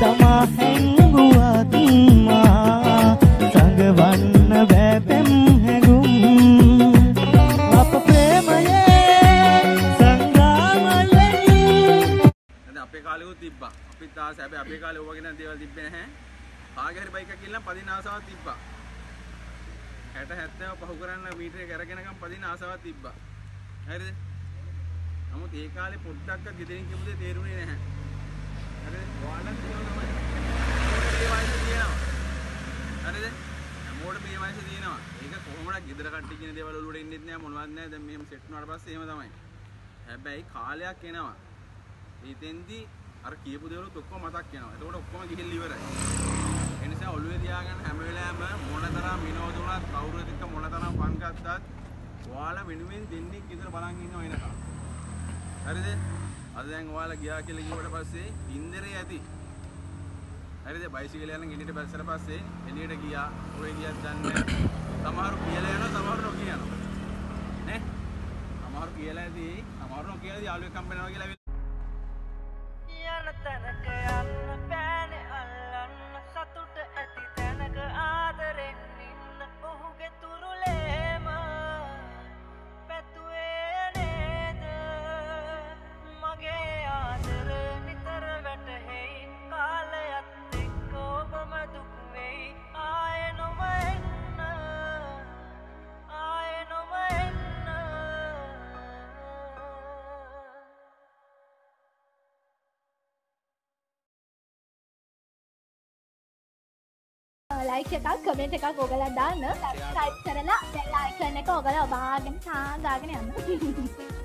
තමා හැංගුවත් මා සඟවන්න බෑපැම් හැඟුම් අප ප්‍රේමයේ සංග්‍රාමයේ දැන් අපේ කාලෙකුත් තිබ්බා. අපිත් ආස හැබැයි අපේ කාලේ ඕවා ගැන දේවල් තිබ්බේ නැහැ. කාගේ හරි බයික් එකක් ගිහලා පදින ආසාවක් තිබ්බා. 60 70 පහු කරන්න මීටර් එක අරගෙනකම් පදින ආසාවක් තිබ්බා. හරිද? නමුත් ඒ කාලේ පොඩ්ඩක්වත් ගෙදරින් කියපු දේ තේරුනේ නැහැ. හරිද? ඔයාලත් කියනවා තමයි. මේ වයස තියෙනවා. හරිද? හැමෝටම මේ වයස තියෙනවා. ඒක කොහොමද ගෙදර කට්ටිය කියන දේවල් වලට ඉන්නෙත් නෑ මොනවත් නෑ. දැන් මෙහෙම සෙට් වුණාට පස්සේ එහෙම තමයි. හැබැයි කාලයක් එනවා. ඒතෙන්දි අර කියපු දේවලුත් ඔක්කොම මතක් වෙනවා. එතකොට ඔක්කොම ගිහිල්ලා ඉවරයි. ඒ නිසා ඔළුවේ තියාගන්න හැම වෙලාවෙම මොනතරම් විනෝද වුණත් කවුරුත් එක්ක මොනතරම් ෆන් ගත්තත් ඔයාලා වෙනුවෙන් දෙන්නෙක් ගෙදර බලන් ඉන්නව එනකම්. හරිද? අද දැන් ඔයාලා ගියා කියලා කිව්වට පස්සේ ඉන්දරේ ඇති. හරිද? බයිසිකල් යන ගෙඩියට බැස්සට පස්සේ එළියට ගියා. ඔය ගියත් දන්නේ සමහරු කියලා යනවා සමහරු නොකිය යනවා. නේ? සමහරු කියලා ඇති සමහරු නොකිය ඇති යාළුවෙක් හම්බෙනවා කියලා යන තැනක යන්න ලයික් එකක් කමෙන්ට් එකක් ඔගලන් දාන්න. සබස්ක්‍රයිබ් කරලා බෙල් අයිකන් එක ඔගලා ඔබාගෙන තාගාගෙන යන්න.